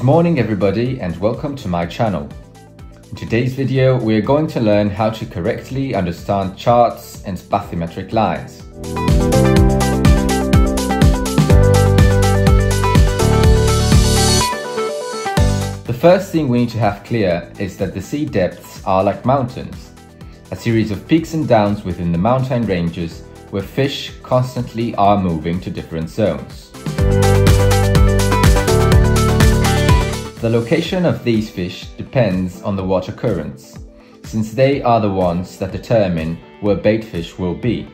Good morning everybody and welcome to my channel. In today's video we are going to learn how to correctly understand charts and bathymetric lines. The first thing we need to have clear is that the sea depths are like mountains, a series of peaks and downs within the mountain ranges where fish constantly are moving to different zones. The location of these fish depends on the water currents, since they are the ones that determine where bait fish will be.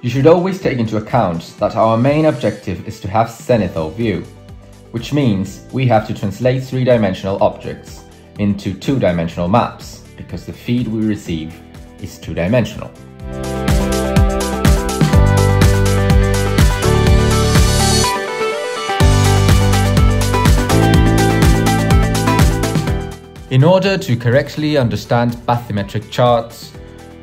You should always take into account that our main objective is to have zenithal view, which means we have to translate three-dimensional objects into two-dimensional maps, because the feed we receive is two-dimensional. In order to correctly understand bathymetric charts,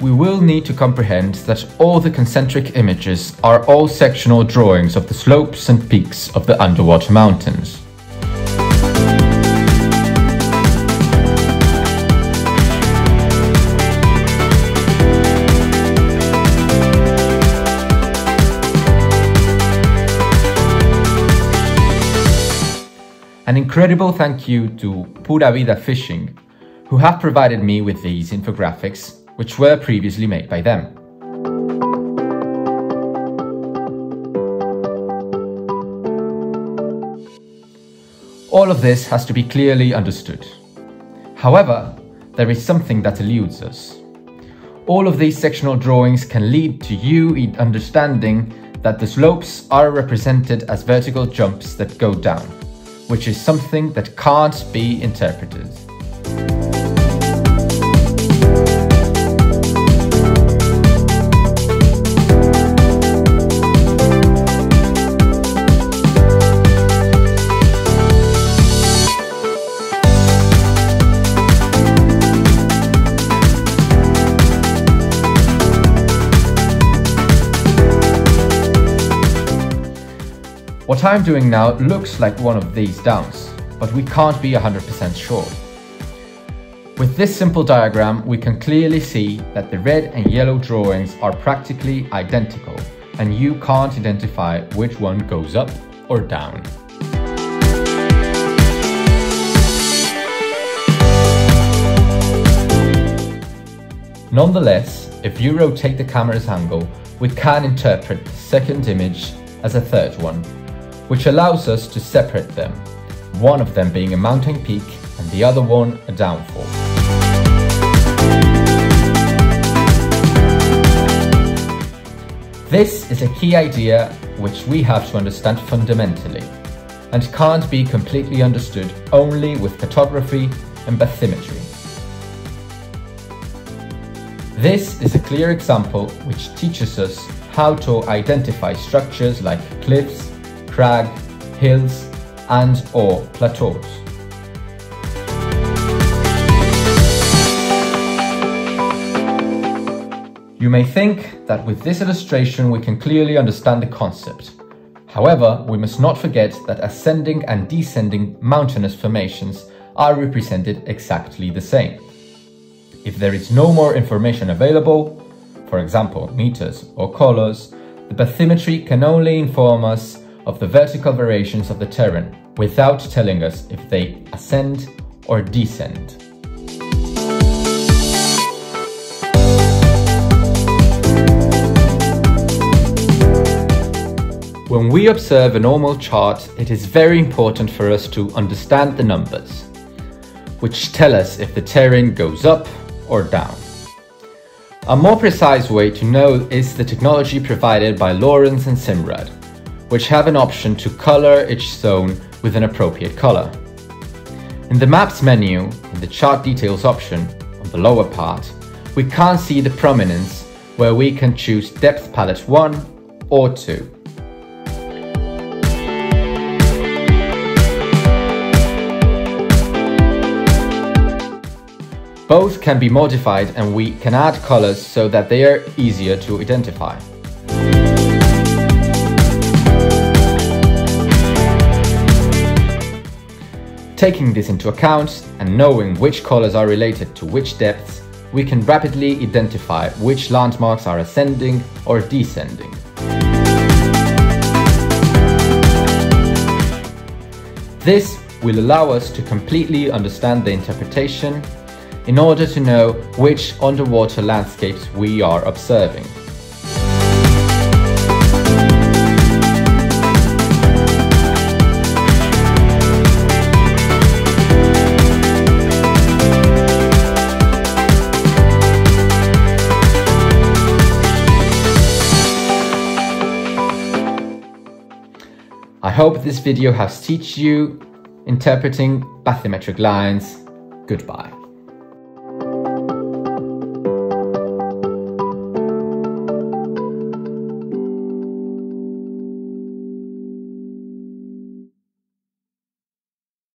we will need to comprehend that all the concentric images are all sectional drawings of the slopes and peaks of the underwater mountains. An incredible thank you to Pura Vida Fishing, who have provided me with these infographics, which were previously made by them. All of this has to be clearly understood. However, there is something that eludes us. All of these sectional drawings can lead to you understanding that the slopes are represented as vertical jumps that go down which is something that can't be interpreted. What I'm doing now looks like one of these downs, but we can't be 100% sure. With this simple diagram, we can clearly see that the red and yellow drawings are practically identical, and you can't identify which one goes up or down. Nonetheless, if you rotate the camera's angle, we can interpret the second image as a third one which allows us to separate them, one of them being a mountain peak and the other one a downfall. This is a key idea which we have to understand fundamentally and can't be completely understood only with cartography and bathymetry. This is a clear example which teaches us how to identify structures like cliffs, crag, hills and or plateaus. You may think that with this illustration we can clearly understand the concept. However, we must not forget that ascending and descending mountainous formations are represented exactly the same. If there is no more information available, for example meters or colors, the bathymetry can only inform us of the vertical variations of the terrain without telling us if they ascend or descend. When we observe a normal chart, it is very important for us to understand the numbers, which tell us if the terrain goes up or down. A more precise way to know is the technology provided by Lowrance and Simrad, which have an option to color each zone with an appropriate color. In the Maps menu, in the Chart Details option, on the lower part, we can't see the prominence where we can choose Depth Palette 1 or 2. Both can be modified and we can add colors so that they are easier to identify. Taking this into account and knowing which colours are related to which depths, we can rapidly identify which landmarks are ascending or descending. This will allow us to completely understand the interpretation in order to know which underwater landscapes we are observing. Hope this video has teach you interpreting bathymetric lines. Goodbye.